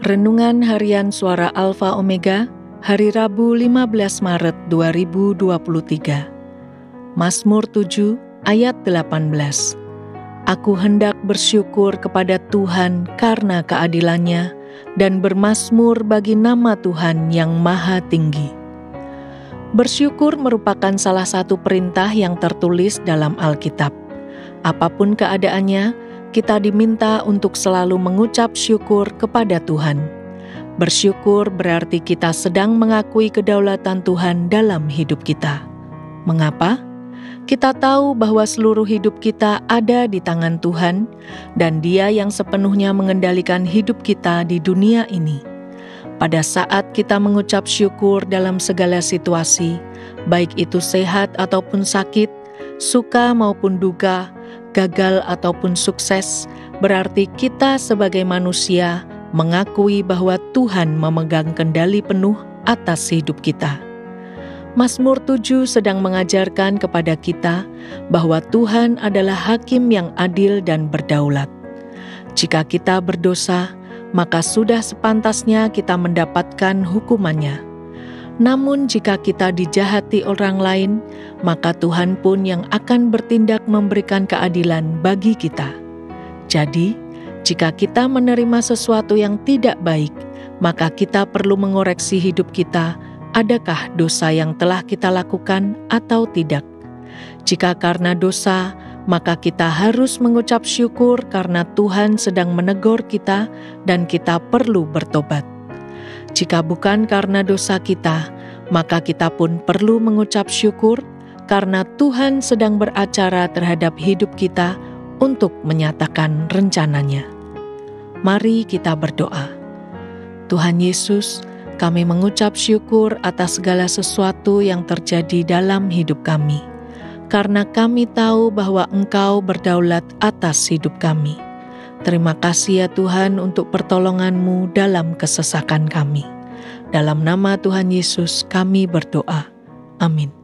Renungan Harian Suara Alfa Omega, hari Rabu 15 Maret 2023. Mazmur 7 ayat 18. Aku hendak bersyukur kepada Tuhan karena keadilannya dan bermasmur bagi nama Tuhan yang maha tinggi. Bersyukur merupakan salah satu perintah yang tertulis dalam Alkitab. Apa pun keadaannya, kita diminta untuk selalu mengucap syukur kepada Tuhan. Bersyukur berarti kita sedang mengakui kedaulatan Tuhan dalam hidup kita. Mengapa? Kita tahu bahwa seluruh hidup kita ada di tangan Tuhan, dan Dia yang sepenuhnya mengendalikan hidup kita di dunia ini. Pada saat kita mengucap syukur dalam segala situasi, baik itu sehat ataupun sakit, suka maupun duka, gagal ataupun sukses, berarti kita sebagai manusia mengakui bahwa Tuhan memegang kendali penuh atas hidup kita. Mazmur 7 sedang mengajarkan kepada kita bahwa Tuhan adalah hakim yang adil dan berdaulat. Jika kita berdosa, maka sudah sepantasnya kita mendapatkan hukumannya. Namun jika kita dijahati orang lain, maka Tuhan pun yang akan bertindak memberikan keadilan bagi kita. Jadi, jika kita menerima sesuatu yang tidak baik, maka kita perlu mengoreksi hidup kita adakah dosa yang telah kita lakukan atau tidak. Jika karena dosa, maka kita harus mengucap syukur karena Tuhan sedang menegur kita dan kita perlu bertobat. Jika bukan karena dosa kita, maka kita pun perlu mengucap syukur karena Tuhan sedang beracara terhadap hidup kita untuk menyatakan rencananya. Mari kita berdoa. Tuhan Yesus, kami mengucap syukur atas segala sesuatu yang terjadi dalam hidup kami, karena kami tahu bahwa Engkau berdaulat atas hidup kami. Terima kasih ya Tuhan untuk pertolongan-Mu dalam kesesakan kami. Dalam nama Tuhan Yesus kami berdoa. Amin.